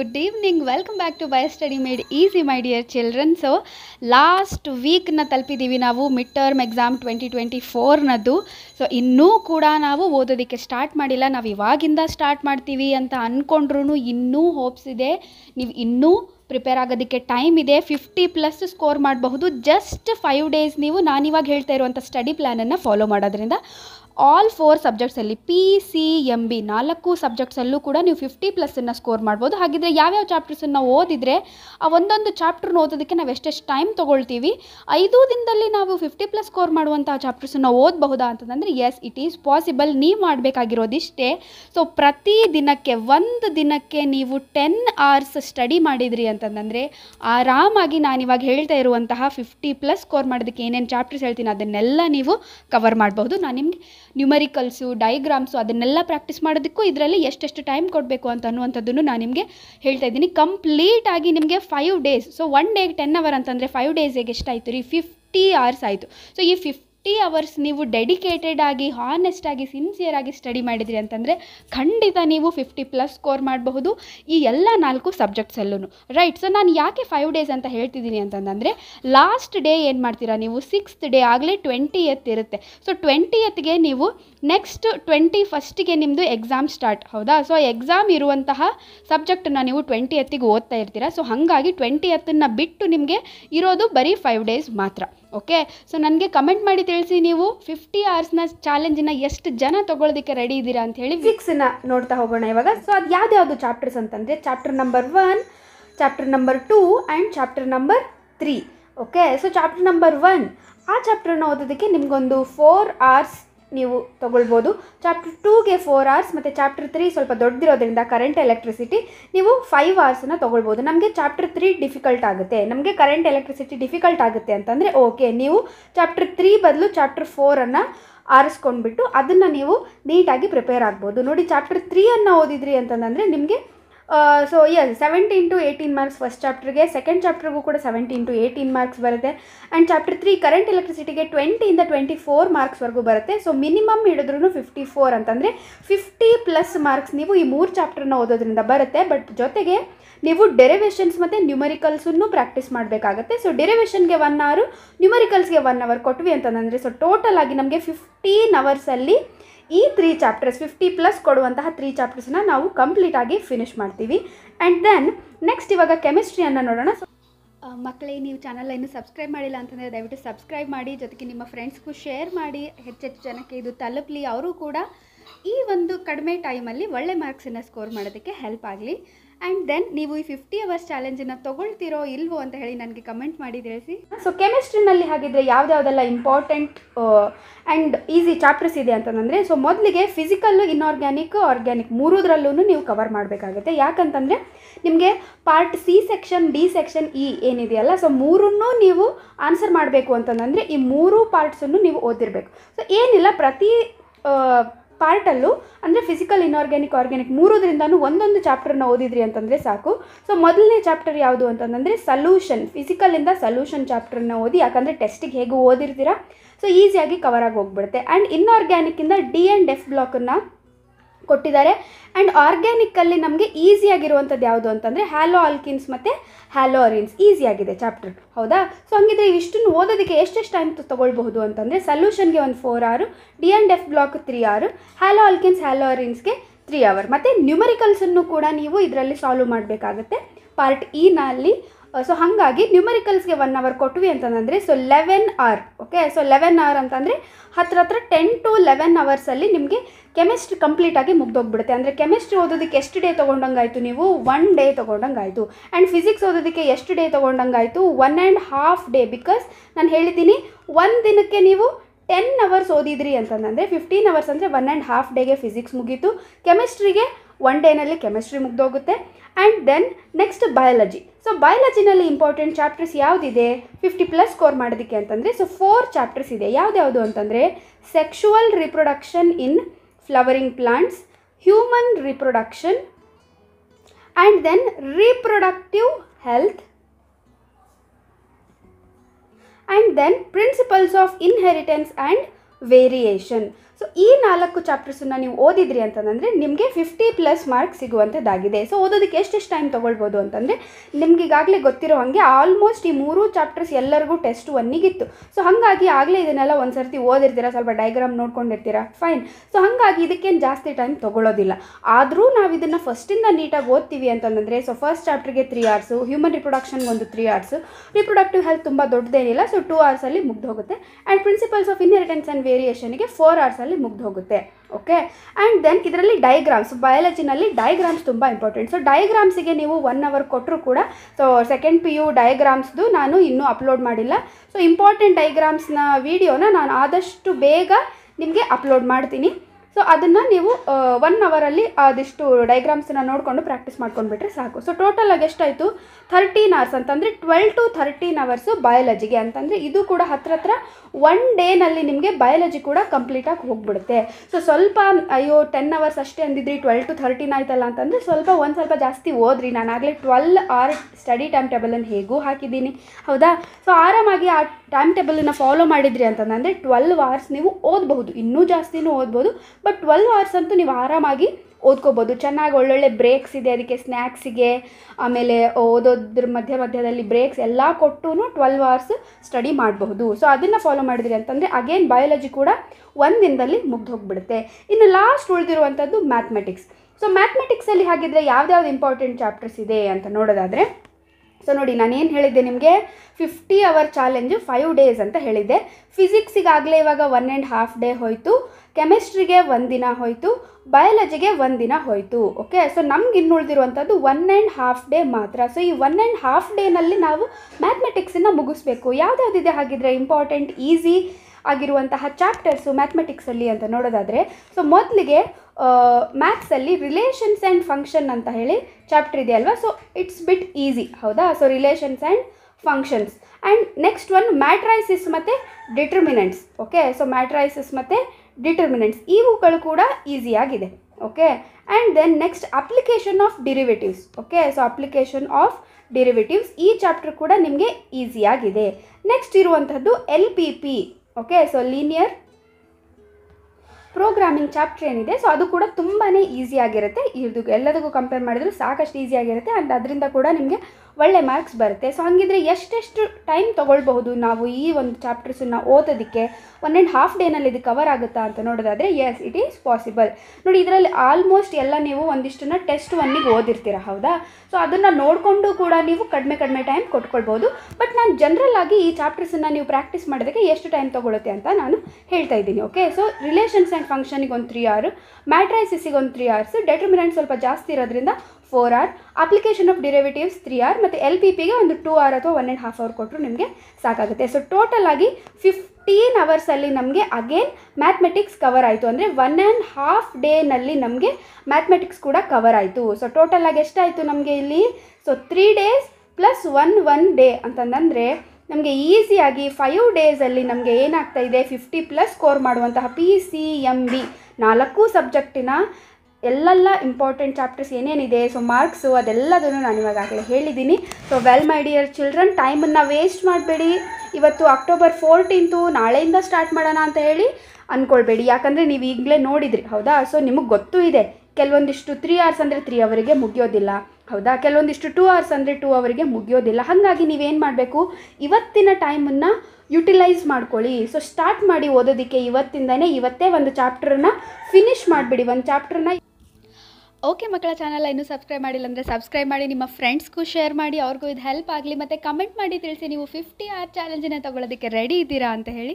Good evening welcome back to by study made easy my dear children so last ವೀಕ್ನ ತಲುಪಿದ್ದೀವಿ ನಾವು mid term exam twenty twenty ಫೋರ್ನದ್ದು so ಇನ್ನೂ ಕೂಡ ನಾವು ಓದೋದಕ್ಕೆ start ಮಾಡಿಲ್ಲ. ನಾವು ಇವಾಗಿಂದ ಸ್ಟಾರ್ಟ್ ಮಾಡ್ತೀವಿ ಅಂತ ಅಂದ್ಕೊಂಡ್ರೂ ಇನ್ನೂ ಹೋಪ್ಸ್ ಇದೆ. ನೀವು ಇನ್ನೂ ಪ್ರಿಪೇರ್ ಆಗೋದಕ್ಕೆ ಟೈಮ್ ಇದೆ. ಫಿಫ್ಟಿ ಪ್ಲಸ್ ಸ್ಕೋರ್ ಮಾಡಬಹುದು. ಜಸ್ಟ್ ಫೈವ್ ಡೇಸ್ ನೀವು ನಾನಿವಾಗ ಹೇಳ್ತಾ ಇರುವಂಥ ಸ್ಟಡಿ ಪ್ಲ್ಯಾನನ್ನು ಫಾಲೋ ಮಾಡೋದ್ರಿಂದ ಆಲ್ ಫೋರ್ ಸಬ್ಜೆಕ್ಟ್ಸಲ್ಲಿ ಪಿ ಸಿ ಎಂ ಬಿ ನಾಲ್ಕು ಸಬ್ಜೆಕ್ಟ್ಸಲ್ಲೂ ಕೂಡ ನೀವು ಫಿಫ್ಟಿ ಪ್ಲಸ್ಸನ್ನು ಸ್ಕೋರ್ ಮಾಡ್ಬೋದು. ಹಾಗಿದ್ರೆ ಯಾವ್ಯಾವ ಚಾಪ್ಟರ್ಸನ್ನು ಓದಿದರೆ, ಆ ಒಂದೊಂದು ಚಾಪ್ಟರ್ನ ಓದೋದಕ್ಕೆ ನಾವು ಎಷ್ಟೆಷ್ಟು ಟೈಮ್ ತೊಗೊಳ್ತೀವಿ? ಐದು ದಿನದಲ್ಲಿ ನಾವು ಫಿಫ್ಟಿ ಪ್ಲಸ್ ಸ್ಕೋರ್ ಮಾಡುವಂಥ ಚಾಪ್ಟರ್ಸನ್ನು ಓದಬಹುದಾ ಅಂತಂದರೆ ಎಸ್ ಇಟ್ ಈಸ್ ಪಾಸಿಬಲ್ ನೀವು ಮಾಡಬೇಕಾಗಿರೋದಿಷ್ಟೇ. ಸೊ ಪ್ರತಿ ದಿನಕ್ಕೆ, ಒಂದು ದಿನಕ್ಕೆ ನೀವು ಟೆನ್ ಅವರ್ಸ್ ಸ್ಟಡಿ ಮಾಡಿದ್ರಿ ಅಂತಂದರೆ, ಆರಾಮಾಗಿ ನಾನಿವಾಗ ಹೇಳ್ತಾ ಇರುವಂತಹ ಫಿಫ್ಟಿ ಪ್ಲಸ್ ಸ್ಕೋರ್ ಮಾಡೋದಕ್ಕೆ ಏನೇನು ಚಾಪ್ಟರ್ಸ್ ಹೇಳ್ತೀನಿ, ಅದನ್ನೆಲ್ಲ ನೀವು ಕವರ್ ಮಾಡಬಹುದು. ನಾನು ನಿಮಗೆ ನ್ಯೂಮರಿಕಲ್ಸು ಡಯಾಗ್ರಾಮ್ಸು ಅದನ್ನೆಲ್ಲ ಪ್ರಾಕ್ಟೀಸ್ ಮಾಡೋದಕ್ಕೂ ಇದರಲ್ಲಿ ಎಷ್ಟೆಷ್ಟು ಟೈಮ್ ಕೊಡಬೇಕು ಅಂತ ಅನ್ನುವಂಥದ್ದನ್ನು ನಾನು ನಿಮಗೆ ಹೇಳ್ತಾ ಇದ್ದೀನಿ. ಕಂಪ್ಲೀಟಾಗಿ ನಿಮಗೆ ಫೈವ್ ಡೇಸ್ ಸೊ ಒನ್ ಡೇಗೆ ಟೆನ್ ಅವರ್ ಅಂತಂದರೆ ಫೈವ್ ಡೇಸಿಗೆ ಎಷ್ಟಾಯಿತು ರೀ? ಫಿಫ್ಟಿ ಅವರ್ಸ್ ಆಯಿತು. ಸೊ ಈ ಫಿಫ್ಟಿ ಅವರ್ಸ್ ನೀವು ಡೆಡಿಕೇಟೆಡ್ ಆಗಿ ಹಾನೆಸ್ಟ್ ಆಗಿ ಸಿನ್ಸಿಯರ್ ಆಗಿ ಸ್ಟಡಿ ಮಾಡಿದ್ರಿ ಅಂತಂದರೆ ಖಂಡಿತ ನೀವು ಫಿಫ್ಟಿ ಪ್ಲಸ್ ಸ್ಕೋರ್ ಮಾಡಬಹುದು. ಈ ಎಲ್ಲ ನಾಲ್ಕು ಸಬ್ಜೆಕ್ಟ್ಸಲ್ಲೂ ರೈಟ್ ಸೊ ನಾನು ಯಾಕೆ ಫೈವ್ ಡೇಸ್ ಅಂತ ಹೇಳ್ತಿದ್ದೀನಿ ಅಂತಂದರೆ ಲಾಸ್ಟ್ ಡೇ ಏನು ಮಾಡ್ತೀರಾ ನೀವು? ಸಿಕ್ಸ್ತ್ ಡೇ ಆಗಲೇ ಟ್ವೆಂಟಿ ಎತ್ ಇರುತ್ತೆ. ಸೊ ಟ್ವೆಂಟಿ ಎತ್ಗೆ ನೀವು ನೆಕ್ಸ್ಟ್ ಟ್ವೆಂಟಿ ಫಸ್ಟಿಗೆ ನಿಮ್ಮದು ಎಕ್ಸಾಮ್ ಸ್ಟಾರ್ಟ್ ಹೌದಾ? ಸೊ ಎಕ್ಸಾಮ್ ಇರುವಂತಹ ಸಬ್ಜೆಕ್ಟನ್ನು ನೀವು ಟ್ವೆಂಟಿ ಎತ್ತಿಗೆ ಓದ್ತಾ ಇರ್ತೀರಾ. ಸೊ ಹಾಗಾಗಿ ಟ್ವೆಂಟಿ ಎತ್ತನ್ನು ಬಿಟ್ಟು ನಿಮಗೆ ಇರೋದು ಬರೀ ಫೈವ್ ಡೇಸ್ ಮಾತ್ರ. ಓಕೆ ಸೊ ನನಗೆ ಕಮೆಂಟ್ ಮಾಡಿ ತಿಳಿಸಿ ನೀವು ಫಿಫ್ಟಿ ಅವರ್ಸ್ನ ಚಾಲೆಂಜನ್ನ ಎಷ್ಟು ಜನ ತೊಗೊಳೋದಕ್ಕೆ ರೆಡಿ ಇದ್ದೀರಾ ಅಂತ ಹೇಳಿ ಫಿಕ್ಸನ್ನ ನೋಡ್ತಾ ಹೋಗೋಣ ಇವಾಗ. ಸೊ ಅದು ಯಾವ್ದ್ಯಾವುದು ಚಾಪ್ಟರ್ಸ್ ಅಂತಂದರೆ chapter number one chapter number two and chapter number three okay so chapter number one ಆ ಚಾಪ್ಟರ್ನ ಓದೋದಕ್ಕೆ ನಿಮಗೊಂದು ಫೋರ್ ಅವರ್ಸ್ ನೀವು ತೊಗೊಳ್ಬೋದು. ಚಾಪ್ಟರ್ ಟೂಗೆ ಫೋರ್ ಅವರ್ಸ್ ಮತ್ತು ಚಾಪ್ಟರ್ ತ್ರೀ ಸ್ವಲ್ಪ ದೊಡ್ಡದಿರೋದ್ರಿಂದ ಕರೆಂಟ್ ಎಲೆಕ್ಟ್ರಿಸಿಟಿ ನೀವು ಫೈವ್ ಅವರ್ಸನ್ನು ತೊಗೊಳ್ಬೋದು. ನಮಗೆ ಚಾಪ್ಟರ್ ತ್ರೀ ಡಿಫಿಕಲ್ಟ್ ಆಗುತ್ತೆ. ನಮಗೆ ಕರೆಂಟ್ ಎಲೆಕ್ಟ್ರಿಸಿಟಿ ಡಿಫಿಕಲ್ಟ್ ಆಗುತ್ತೆ ಅಂತಂದರೆ ಓಕೆ ನೀವು ಚಾಪ್ಟರ್ ತ್ರೀ ಬದಲು ಚಾಪ್ಟರ್ ಫೋರನ್ನು ಆರಿಸ್ಕೊಂಡ್ಬಿಟ್ಟು ಅದನ್ನು ನೀವು ನೀಟಾಗಿ ಪ್ರಿಪೇರ್ ಆಗ್ಬೋದು. ನೋಡಿ ಚಾಪ್ಟರ್ ತ್ರೀಯನ್ನು ಓದಿದ್ರಿ ಅಂತಂದರೆ ನಿಮಗೆ so yes seventeen to eighteen marks first ಚಾಪ್ಟರ್ಗೆ second ಚಾಪ್ಟರ್ಗೂ ಕೂಡ ಸೆವೆಂಟೀನ್ ಟು ಏಯ್ಟೀನ್ ಮಾರ್ಕ್ಸ್ ಬರುತ್ತೆ. ಆ್ಯಂಡ್ ಚಾಪ್ಟರ್ ತ್ರೀ ಕರೆಂಟ್ ಎಲೆಕ್ಟ್ರಿಸಿಟಿಗೆ ಟ್ವೆಂಟಿಯಿಂದ ಟ್ವೆಂಟಿ ಫೋರ್ ಮಾರ್ಕ್ಸ್ವರೆಗೂ ಬರುತ್ತೆ. ಸೊ ಮಿನಿಮಮ್ ಹಿಡಿದ್ರೂ ಫಿಫ್ಟಿ ಫೋರ್ ಅಂತಂದರೆ ಫಿಫ್ಟಿ ಪ್ಲಸ್ ಮಾರ್ಕ್ಸ್ ನೀವು ಈ ಮೂರು ಚಾಪ್ಟರ್ನ ಓದೋದ್ರಿಂದ ಬರುತ್ತೆ. ಬಟ್ ಜೊತೆಗೆ ನೀವು ಡೆರಿವೇಷನ್ಸ್ ಮತ್ತು ನ್ಯೂಮರಿಕಲ್ಸನ್ನು ಪ್ರಾಕ್ಟೀಸ್ ಮಾಡಬೇಕಾಗತ್ತೆ. ಸೊ ಡೆರಿವೇಷನ್ಗೆ ಒನ್ ಅವರು ನ್ಯೂಮರಿಕಲ್ಸ್ಗೆ ಒನ್ ಅವರ್ ಕೊಟ್ವಿ ಅಂತಂದರೆ ಸೊ ಟೋಟಲ್ ಆಗಿ ನಮಗೆ ಫಿಫ್ಟೀನ್ ಅವರ್ಸಲ್ಲಿ ಈ ತ್ರೀ ಚಾಪ್ಟರ್ಸ್ ಫಿಫ್ಟಿ ಪ್ಲಸ್ ಕೊಡುವಂತಹ ತ್ರೀ ಚಾಪ್ಟರ್ಸ್ನ ನಾವು ಕಂಪ್ಲೀಟಾಗಿ ಫಿನಿಶ್ ಮಾಡ್ತೀವಿ. ಆ್ಯಂಡ್ ದೆನ್ ನೆಕ್ಸ್ಟ್ ಇವಾಗ ಕೆಮಿಸ್ಟ್ರಿಯನ್ನು ನೋಡೋಣ. ಮಕ್ಕಳೇ ನೀವು ಚಾನಲ್ ಇನ್ನು ಸಬ್ಸ್ಕ್ರೈಬ್ ಮಾಡಿಲ್ಲ ಅಂತಂದರೆ ದಯವಿಟ್ಟು ಸಬ್ಸ್ಕ್ರೈಬ್ ಮಾಡಿ, ಜೊತೆಗೆ ನಿಮ್ಮ ಫ್ರೆಂಡ್ಸ್ಗೂ ಶೇರ್ ಮಾಡಿ. ಹೆಚ್ಚೆಚ್ಚು ಜನಕ್ಕೆ ಇದು ತಲುಪಲಿ, ಅವರು ಕೂಡ ಈ ಒಂದು ಕಡಿಮೆ ಟೈಮಲ್ಲಿ ಒಳ್ಳೆ ಮಾರ್ಕ್ಸನ್ನು ಸ್ಕೋರ್ ಮಾಡೋದಕ್ಕೆ ಹೆಲ್ಪ್ ಆಗಲಿ. ಆ್ಯಂಡ್ ದೆನ್ ನೀವು ಈ ಫಿಫ್ಟಿ ಅವರ್ಸ್ ಚಾಲೆಂಜನ್ನು ತೊಗೊಳ್ತಿರೋ ಇಲ್ವೋ ಅಂತ ಹೇಳಿ ನನಗೆ ಕಮೆಂಟ್ ಮಾಡಿ ತಿಳಿಸಿ. ಸೊ ಕೆಮಿಸ್ಟ್ರಿನಲ್ಲಿ ಹಾಗಿದ್ರೆ ಯಾವ್ದ್ಯಾವ್ದೆಲ್ಲ ಇಂಪಾರ್ಟೆಂಟ್ ಆ್ಯಂಡ್ ಈಸಿ ಚಾಪ್ಟರ್ಸ್ ಇದೆ ಅಂತಂದರೆ ಸೊ ಮೊದಲಿಗೆ ಫಿಸಿಕಲ್ಲು ಇನ್ಆರ್ಗ್ಯಾನಿಕ್ ಆರ್ಗ್ಯಾನಿಕ್ ಮೂರುದ್ರಲ್ಲೂ ನೀವು ಕವರ್ ಮಾಡಬೇಕಾಗುತ್ತೆ. ಯಾಕಂತಂದರೆ ನಿಮಗೆ part C section D section E ಏನಿದೆಯಲ್ಲ ಸೊ ಮೂರನ್ನೂ ನೀವು ಆನ್ಸರ್ ಮಾಡಬೇಕು ಅಂತಂದರೆ ಈ ಮೂರು ಪಾರ್ಟ್ಸನ್ನು ನೀವು ಓದಿರಬೇಕು. ಸೊ ಏನಿಲ್ಲ, ಪ್ರತಿ ಪಾರ್ಟಲ್ಲೂ ಅಂದರೆ ಫಿಸಿಕಲ್ ಇನ್ಆರ್ಗ್ಯಾನಿಕ್ ಆರ್ಗ್ಯಾನಿಕ್ ಮೂರೋದ್ರಿಂದನೂ ಒಂದೊಂದು ಚಾಪ್ಟರ್ನ ಓದಿದ್ರಿ ಅಂತಂದರೆ ಸಾಕು. ಸೊ ಮೊದಲನೇ ಚಾಪ್ಟರ್ ಯಾವುದು ಅಂತಂದರೆ ಸಲ್ಯೂಷನ್ ಫಿಸಿಕಲಿಂದ ಸಲ್ಯೂಷನ್ ಚಾಪ್ಟರ್ನ ಓದಿ, ಯಾಕಂದರೆ ಟೆಸ್ಟಿಗೆ ಹೇಗೂ ಓದಿರ್ತೀರಾ? ಸೊ ಈಸಿಯಾಗಿ ಕವರ್ ಆಗಿ ಹೋಗ್ಬಿಡುತ್ತೆ. ಆ್ಯಂಡ್ ಇನ್ಆರ್ಗ್ಯಾನಿಕ್ಕಿಂದ ಡಿ ಆ್ಯಂಡ್ ಎಫ್ ಬ್ಲಾಕನ್ನು ಕೊಟ್ಟಿದ್ದಾರೆ. ಆ್ಯಂಡ್ ಆರ್ಗ್ಯಾನಿಕ್ಕಲ್ಲಿ ನಮಗೆ ಈಸಿಯಾಗಿರುವಂಥದ್ದು ಯಾವುದು ಅಂತಂದರೆ ಹ್ಯಾಲೋ ಆಲ್ಕಿನ್ಸ್ ಮತ್ತು ಹ್ಯಾಲೋ ಅರಿನ್ಸ್ ಈಸಿಯಾಗಿದೆ ಚಾಪ್ಟರ್ ಹೌದಾ? ಸೊ ಹಂಗಿದ್ರೆ ಇವಿಷ್ಟನ್ನು ಓದೋದಕ್ಕೆ ಎಷ್ಟೆಷ್ಟು ಟೈಮ್ ತೊಗೊಳ್ಬಹುದು ಅಂತಂದರೆ ಸಲ್ಯೂಷನ್ಗೆ ಒಂದು ಫೋರ್ ಆರು D and F block three ಆರು ಹ್ಯಾಲೋ ಆಲ್ಕಿನ್ಸ್ ಹ್ಯಾಲೋ ಅರಿನ್ಸ್ಗೆ ತ್ರೀ ಅವರ್ ಮತ್ತು ನ್ಯೂಮರಿಕಲ್ಸನ್ನು ಕೂಡ ನೀವು ಇದರಲ್ಲಿ ಸಾಲ್ವ್ ಮಾಡಬೇಕಾಗತ್ತೆ. ಪಾರ್ಟ್ ಇನಲ್ಲಿ ಸೊ ಹಾಗಾಗಿ ನ್ಯೂಮರಿಕಲ್ಸ್ಗೆ ಒನ್ ಅವರ್ ಕೊಟ್ವಿ ಅಂತಂದರೆ so eleven hour okay so eleven hour ಅಂತಂದರೆ ಹತ್ರ ಹತ್ರ ಟೆನ್ ಟು ಲೆವೆನ್ ಅವರ್ಸಲ್ಲಿ ನಿಮಗೆ ಕೆಮಿಸ್ಟ್ರಿ ಕಂಪ್ಲೀಟಾಗಿ ಮುಗ್ದೋಗ್ಬಿಡುತ್ತೆ. ಅಂದರೆ ಕೆಮಿಸ್ಟ್ರಿ ಓದೋದಕ್ಕೆ ಎಷ್ಟು ಡೇ ತೊಗೊಂಡಂಗಾಯಿತು ನೀವು? ಒನ್ ಡೇ ತೊಗೊಂಡಂಗಾಯಿತು. ಆ್ಯಂಡ್ ಫಿಸಿಕ್ಸ್ ಓದೋದಕ್ಕೆ ಎಷ್ಟು day ತೊಗೊಂಡಂಗಾಯಿತು? One and half day because ನಾನು ಹೇಳಿದ್ದೀನಿ ಒಂದು ದಿನಕ್ಕೆ ನೀವು ಟೆನ್ ಅವರ್ಸ್ ಓದಿದ್ರಿ ಅಂತಂದರೆ ಫಿಫ್ಟೀನ್ ಅವರ್ಸ್ ಅಂದರೆ ಒನ್ ಆ್ಯಂಡ್ ಹಾಫ್ ಡೇಗೆ ಫಿಸಿಕ್ಸ್ ಮುಗೀತು. ಕೆಮಿಸ್ಟ್ರಿಗೆ ಒನ್ ಡೇನಲ್ಲಿ chemistry ಮುಗ್ದೋಗುತ್ತೆ. And then next biology so ಬಯಾಲಜಿನಲ್ಲಿ important chapters ಯಾವುದಿದೆ? ಫಿಫ್ಟಿ ಪ್ಲಸ್ ಸ್ಕೋರ್ ಮಾಡೋದಕ್ಕೆ ಅಂತಂದರೆ ಸೊ ಫೋರ್ ಚಾಪ್ಟರ್ಸ್ ಇದೆ. ಯಾವ್ದ್ಯಾವುದು ಅಂತಂದರೆ sexual reproduction in flowering plants human reproduction and then reproductive health and then principles of inheritance and variation so ಈ ನಾಲ್ಕು ಚಾಪ್ಟರ್ಸನ್ನು ನೀವು ಓದಿದ್ರಿ ಅಂತಂದರೆ ನಿಮಗೆ ಫಿಫ್ಟಿ ಪ್ಲಸ್ ಮಾರ್ಕ್ಸ್ ಸಿಗುವಂಥದ್ದಾಗಿದೆ ಸೊ ಓದೋದಕ್ಕೆ ಎಷ್ಟೆಷ್ಟು ಟೈಮ್ ತೊಗೊಳ್ಬೋದು ಅಂತಂದರೆ ನಿಮ್ಗೆ ಈಗಾಗಲೇ ಗೊತ್ತಿರೋ ಹಾಗೆ ಆಲ್ಮೋಸ್ಟ್ ಈ ಮೂರು ಚಾಪ್ಟರ್ಸ್ ಎಲ್ಲರಿಗೂ ಟೆಸ್ಟ್ ಒನ್ನಿಗಿತ್ತು ಸೊ ಹಾಗಾಗಿ ಆಗಲೇ ಇದನ್ನೆಲ್ಲ ಒಂದು ಸರ್ತಿ ಓದಿರ್ತೀರ? ಸ್ವಲ್ಪ ಡೈಗ್ರಾಮ್ ನೋಡ್ಕೊಂಡಿರ್ತೀರ? ಫೈನ್ ಸೊ ಹಾಗಾಗಿ ಇದಕ್ಕೇನು ಜಾಸ್ತಿ ಟೈಮ್ ತೊಗೊಳ್ಳೋದಿಲ್ಲ ಆದರೂ ನಾವು ಇದನ್ನು ಫಸ್ಟಿಂದ ನೀಟಾಗಿ ಓದ್ತೀವಿ ಅಂತಂದರೆ ಸೊ ಫಸ್ಟ್ ಚಾಪ್ಟರ್ಗೆ ತ್ರೀ ಅವರ್ಸು ಹ್ಯೂಮನ್ ರಿಪ್ರೊಡಕ್ಷನ್ಗೆ ಒಂದು ತ್ರೀ ಅವರ್ಸು ರಿಪ್ರೊಡಕ್ಟಿವ್ ಹೆಲ್ತ್ ತುಂಬ ದೊಡ್ಡದೇನಿಲ್ಲ ಸೊ ಟೂ ಅವರ್ಸಲ್ಲಿ ಮುಗ್ದು ಹೋಗುತ್ತೆ. And principles of inheritance and ವೇರಿಯೇಷನ್ಗೆ four ಅವರ್ಸಲ್ಲಿ ಮುಗ್ದು ಹೋಗುತ್ತೆ ಓಕೆ ಆ್ಯಂಡ್ ದೆನ್ ಇದರಲ್ಲಿ ಡಯಾಗ್ರಾಮ್ಸ್ ಬಯಾಲಜಿನಲ್ಲಿ ಡಯಾಗ್ರಾಮ್ಸ್ ತುಂಬ ಇಂಪಾರ್ಟೆಂಟ್ ಸೊ ಡಯಾಗ್ರಾಮ್ಸಿಗೆ ನೀವು ಒನ್ ಅವರ್ ಕೊಟ್ಟರು ಕೂಡ ಸೊ ಸೆಕೆಂಡ್ ಪಿ ಯು ಡಯಾಗ್ರಾಮ್ಸ್ದು ನಾನು ಇನ್ನೂ ಅಪ್ಲೋಡ್ ಮಾಡಿಲ್ಲ. ಸೊ ಇಂಪಾರ್ಟೆಂಟ್ ಡಯಾಗ್ರಾಮ್ಸ್ನ ವೀಡಿಯೋನ ನಾನು ಆದಷ್ಟು ಬೇಗ ನಿಮಗೆ ಅಪ್ಲೋಡ್ ಮಾಡ್ತೀನಿ. ಸೊ ಅದನ್ನು ನೀವು ಒನ್ ಅವರಲ್ಲಿ ಅದಿಷ್ಟು ಡೈಗ್ರಾಮ್ಸನ್ನ ನೋಡಿಕೊಂಡು ಪ್ರಾಕ್ಟೀಸ್ ಮಾಡ್ಕೊಂಡ್ಬಿಟ್ರೆ ಸಾಕು. ಸೊ ಟೋಟಲಾಗಿ ಎಷ್ಟಾಯಿತು? ಥರ್ಟೀನ್ ಅವರ್ಸ್ ಅಂತಂದರೆ ಟ್ವೆಲ್ ಟು ಥರ್ಟೀನ್ ಅವರ್ಸು ಬಯಾಲಜಿಗೆ ಅಂತಂದರೆ ಇದು ಕೂಡ ಹತ್ರ ಹತ್ರ ಒನ್ ಡೇನಲ್ಲಿ ನಿಮಗೆ ಬಯಾಲಜಿ ಕೂಡ ಕಂಪ್ಲೀಟಾಗಿ ಹೋಗ್ಬಿಡುತ್ತೆ. ಸೊ ಸ್ವಲ್ಪ, ಅಯ್ಯೋ ಟೆನ್ ಅವರ್ಸ್ ಅಷ್ಟೇ ಅಂದಿದ್ರಿ ಟ್ವೆಲ್ ಟು ಥರ್ಟೀನ್ ಆಯ್ತಲ್ಲ ಅಂತಂದರೆ ಸ್ವಲ್ಪ ಒಂದು ಸ್ವಲ್ಪ ಜಾಸ್ತಿ ಓದ್ರಿ. ನಾನು ಆಗಲೇ ಟ್ವೆಲ್ ಆರ್ ಸ್ಟಡಿ ಟೈಮ್ ಟೇಬಲನ್ನು ಹೇಗೂ ಹಾಕಿದ್ದೀನಿ. ಹೌದಾ? ಸೊ ಆರಾಮಾಗಿ ಆ ಟೈಮ್ ಟೇಬಲನ್ನು ಫಾಲೋ ಮಾಡಿದ್ರಿ ಅಂತಂದರೆ ಟ್ವೆಲ್ವ್ ಅವರ್ಸ್ ನೀವು ಓದಬಹುದು. ಇನ್ನೂ ಜಾಸ್ತಿನೂ ಓದ್ಬೋದು ಬಟ್ ಟ್ವೆಲ್ವ್ ಅವರ್ಸ್ ಅಂತೂ ನೀವು ಆರಾಮಾಗಿ ಓದ್ಕೋಬೋದು ಚೆನ್ನಾಗಿ ಒಳ್ಳೊಳ್ಳೆ ಬ್ರೇಕ್ಸ್ ಇದೆ, ಅದಕ್ಕೆ ಸ್ನ್ಯಾಕ್ಸಿಗೆ ಆಮೇಲೆ ಓದೋದ್ರ ಮಧ್ಯ ಮಧ್ಯದಲ್ಲಿ ಬ್ರೇಕ್ಸ್ ಎಲ್ಲ ಕೊಟ್ಟು ಟ್ವೆಲ್ವ್ ಅವರ್ಸ್ ಸ್ಟಡಿ ಮಾಡಬಹುದು. ಸೊ ಅದನ್ನು ಫಾಲೋ ಮಾಡಿದ್ರಿ ಅಂತಂದರೆ ಅಗೇನ್ ಬಯಾಲಜಿ ಕೂಡ ಒಂದು ದಿನದಲ್ಲಿ ಮುಗ್ದು ಹೋಗಿಬಿಡುತ್ತೆ. ಇನ್ನು ಲಾಸ್ಟ್ ಉಳಿದಿರುವಂಥದ್ದು ಮ್ಯಾಥಮೆಟಿಕ್ಸ್ ಸೊ ಮ್ಯಾಥಮೆಟಿಕ್ಸಲ್ಲಿ ಹಾಗಿದ್ರೆ ಯಾವ್ದಾವ್ದು ಇಂಪಾರ್ಟೆಂಟ್ ಚಾಪ್ಟರ್ಸ್ ಇದೆ ಅಂತ ನೋಡೋದಾದರೆ ಸೊ ನೋಡಿ ನಾನು ಏನು ಹೇಳಿದ್ದೆ ನಿಮಗೆ? Fifty hour challenge five days ಅಂತ ಹೇಳಿದ್ದೆ. ಫಿಸಿಕ್ಸಿಗಾಗಲೇ ಇವಾಗ ಒನ್ ಆ್ಯಂಡ್ ಹಾಫ್ ಡೇ ಹೋಯಿತು. ಕೆಮಿಸ್ಟ್ರಿಗೆ ಒಂದು ದಿನ ಹೋಯಿತು. ಬಯಾಲಜಿಗೆ ದಿನ ಹೋಯಿತು. ಓಕೆ ಸೊ ನಮ್ಗೆ ಇನ್ನುಳಿದಿರುವಂಥದ್ದು ಒನ್ ಆ್ಯಂಡ್ ಹಾಫ್ ಡೇ ಮಾತ್ರ. ಸೊ ಈ ಒನ್ ಆ್ಯಂಡ್ ಹಾಫ್ ಡೇನಲ್ಲಿ ನಾವು ಮ್ಯಾಥಮೆಟಿಕ್ಸನ್ನು ಮುಗಿಸ್ಬೇಕು. ಇದೆ ಹಾಗಿದ್ರೆ ಇಂಪಾರ್ಟೆಂಟ್ ಈಸಿ ಆಗಿರುವಂತಹ ಚಾಪ್ಟರ್ಸು ಮ್ಯಾಥಮೆಟಿಕ್ಸಲ್ಲಿ ಅಂತ ನೋಡೋದಾದರೆ, ಸೊ ಮೊದಲಿಗೆ ಮ್ಯಾಥ್ಸಲ್ಲಿ ರಿಲೇಷನ್ಸ್ ಆ್ಯಂಡ್ ಫಂಕ್ಷನ್ ಅಂತ ಹೇಳಿ ಚಾಪ್ಟರ್ ಇದೆ ಅಲ್ವಾ? ಸೊ ಇಟ್ಸ್ ಬಿಟ್ ಈಸಿ, ಹೌದಾ? So relations and functions. And next one matrices ಮತ್ತು ಡಿಟರ್ಮಿನೆಂಟ್ಸ್, ಓಕೆ? ಸೊ ಮ್ಯಾಟ್ರೈಸಿಸ್ ಮತ್ತು ಡಿಟರ್ಮಿನೆಂಟ್ಸ್, ಇವುಗಳು ಕೂಡ ಈಸಿಯಾಗಿದೆ okay? And then next application of derivatives, okay? So application of derivatives ಈ ಚಾಪ್ಟರ್ ಕೂಡ ನಿಮಗೆ ಈಸಿಯಾಗಿದೆ ನೆಕ್ಸ್ಟ್ ಇರುವಂಥದ್ದು L P P okay so linear programming chapter ಏನಿದೆ ಸೊ ಅದು ಕೂಡ ತುಂಬಾ ಈಸಿಯಾಗಿರುತ್ತೆ ಇದು ಎಲ್ಲದಕ್ಕೂ ಕಂಪೇರ್ ಮಾಡಿದ್ರು ಸಾಕಷ್ಟು ಈಸಿಯಾಗಿರುತ್ತೆ ಆ್ಯಂಡ್ ಅದರಿಂದ ಕೂಡ ನಿಮಗೆ ಒಳ್ಳೆ ಮಾರ್ಕ್ಸ್ ಬರುತ್ತೆ. ಸೊ ಹಂಗಿದ್ರೆ ಎಷ್ಟೆಷ್ಟು ಟೈಮ್ ತೊಗೊಳ್ಬಹುದು ನಾವು ಈ ಒಂದು ಚಾಪ್ಟರ್ಸನ್ನು ಓದೋದಕ್ಕೆ? ಒನ್ ಆ್ಯಂಡ್ ಹಾಫ್ ಡೇನಲ್ಲಿ ಇದು ಕವರ್ ಆಗುತ್ತಾ ಅಂತ ನೋಡೋದಾದರೆ ಎಸ್ ಇಟ್ ಈಸ್ ಪಾಸಿಬಲ್ ನೋಡಿ, ಇದರಲ್ಲಿ ಆಲ್ಮೋಸ್ಟ್ ಎಲ್ಲ ನೀವು ಒಂದಿಷ್ಟನ್ನು ಟೆಸ್ಟ್ ಒನ್ನಿಗೆ ಓದಿರ್ತೀರ, ಹೌದಾ? ಸೊ ಅದನ್ನು ನೋಡಿಕೊಂಡು ಕೂಡ ನೀವು ಕಡಿಮೆ ಕಡಿಮೆ ಟೈಮ್ ಕೊಟ್ಕೊಳ್ಬೋದು ಬಟ್ ನಾನು ಜನರಲ್ ಆಗಿ ಈ ಚಾಪ್ಟರ್ಸನ್ನು ನೀವು ಪ್ರಾಕ್ಟೀಸ್ ಮಾಡೋದಕ್ಕೆ ಎಷ್ಟು ಟೈಮ್ ತೊಗೊಳುತ್ತೆ ಅಂತ ನಾನು ಹೇಳ್ತಾ ಇದ್ದೀನಿ ಓಕೆ ಸೊ ರಿಲೇಷನ್ಸ್ ಆ್ಯಂಡ್ ಫಂಕ್ಷನಿಗೆ ಒಂದು ತ್ರೀ ಆರ್ ಮ್ಯಾಟ್ರೈಸಿಸಿಗೆ ಒಂದು ತ್ರೀ ಆರ್ಸ್ ಡೆಟರ್ಮಿನೆಂಟ್ ಸ್ವಲ್ಪ ಜಾಸ್ತಿ ಇರೋದ್ರಿಂದ four hour application of derivatives three hour ಮತ್ತು ಎಲ್ ಪಿ ಪಿಗೆ ಒಂದು ಟೂ ಆರ್ ಅಥವಾ ಒನ್ ಆ್ಯಂಡ್ ಹಾಫ್ ಅವರ್ ಕೊಟ್ಟರು ನಿಮಗೆ ಸಾಕಾಗುತ್ತೆ. ಸೊ ಟೋಟಲ್ ಆಗಿ ಫಿಫ್ಟೀನ್ ಅವರ್ಸಲ್ಲಿ ನಮಗೆ ಅಗೇನ್ ಮ್ಯಾಥಮೆಟಿಕ್ಸ್ ಕವರ್ ಆಯಿತು. ಅಂದರೆ ಒನ್ ಆ್ಯಂಡ್ ಹಾಫ್ ಡೇನಲ್ಲಿ ನಮಗೆ ಮ್ಯಾಥಮೆಟಿಕ್ಸ್ ಕೂಡ ಕವರ್ ಆಯಿತು. ಸೊ ಟೋಟಲ್ ಆಗಿ ಎಷ್ಟಾಯಿತು ನಮಗೆ ಇಲ್ಲಿ? So three days plus one one day ಅಂತಂದರೆ ನಮಗೆ ಈಸಿಯಾಗಿ ಫೈವ್ ಡೇಸಲ್ಲಿ ನಮಗೆ ಏನಾಗ್ತಾ ಇದೆ? ಫಿಫ್ಟಿ ಪ್ಲಸ್ ಸ್ಕೋರ್ ಮಾಡುವಂತಹ ಪಿ ಸಿ ಎಂ ಬಿ ನಾಲ್ಕು ಸಬ್ಜೆಕ್ಟಿನ ಎಲ್ಲೆಲ್ಲ ಇಂಪಾರ್ಟೆಂಟ್ ಚಾಪ್ಟರ್ಸ್ ಏನೇನಿದೆ? ಸೊ ಮಾರ್ಕ್ಸು ಅದೆಲ್ಲದನ್ನು ನಾನು ಇವಾಗಲೇ ಹೇಳಿದ್ದೀನಿ. So well my dear children ಟೈಮನ್ನು ವೇಸ್ಟ್ ಮಾಡಬೇಡಿ. ಇವತ್ತು ಅಕ್ಟೋಬರ್ ಫೋರ್ಟೀನ್ತು ನಾಳೆಯಿಂದ ಸ್ಟಾರ್ಟ್ ಮಾಡೋಣ ಅಂತ ಹೇಳಿ ಅಂದ್ಕೊಳ್ಬೇಡಿ ಯಾಕಂದರೆ ನೀವು ಈಗಲೇ ನೋಡಿದ್ರಿ, ಹೌದಾ? ಸೊ ನಿಮಗೆ ಗೊತ್ತೂ ಇದೆ. ಕೆಲವೊಂದಿಷ್ಟು ತ್ರೀ ಅವರ್ಸ್ ಅಂದರೆ ತ್ರೀ ಅವರಿಗೆ ಮುಗಿಯೋದಿಲ್ಲ. ಹೌದಾ? ಕೆಲವೊಂದಿಷ್ಟು ಟೂ ಅವರ್ಸ್ ಅಂದರೆ ಟೂ ಅವರಿಗೆ ಮುಗಿಯೋದಿಲ್ಲ. ಹಾಗಾಗಿ ನೀವೇನು ಮಾಡಬೇಕು? ಇವತ್ತಿನ ಟೈಮನ್ನು ಯುಟಿಲೈಸ್ ಮಾಡ್ಕೊಳ್ಳಿ. ಸೊ ಸ್ಟಾರ್ಟ್ ಮಾಡಿ ಓದೋದಕ್ಕೆ ಇವತ್ತಿಂದನೇ ಇವತ್ತೇ ಒಂದು ಚಾಪ್ಟ್ರನ್ನ ಫಿನಿಶ್ ಮಾಡಿಬಿಡಿ. ಒಂದು ಚಾಪ್ಟರ್ನ ಓಕೆ ಮಕ್ಕಳ ಚಾನಲ್ ಇನ್ನೂ ಸಬ್ಸ್ಕ್ರೈಬ್ ಮಾಡಿಲ್ಲ ಅಂದರೆ ಸಬ್ಸ್ಕ್ರೈಬ್ ಮಾಡಿ, ನಿಮ್ಮ ಫ್ರೆಂಡ್ಸ್ಗೂ ಶೇರ್ ಮಾಡಿ, ಅವ್ರಿಗೂ ಇದು ಹೆಲ್ಪ್ ಆಗಲಿ. ಮತ್ತು ಕಮೆಂಟ್ ಮಾಡಿ ತಿಳಿಸಿ ನೀವು ಫಿಫ್ಟಿ ಆರ್ ಚಾಲೆಂಜನ್ನು ತೊಗೊಳೋದಕ್ಕೆ ರೆಡಿ ಇದ್ದೀರಾ ಅಂತ ಹೇಳಿ.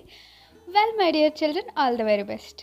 Well my dear children all the very best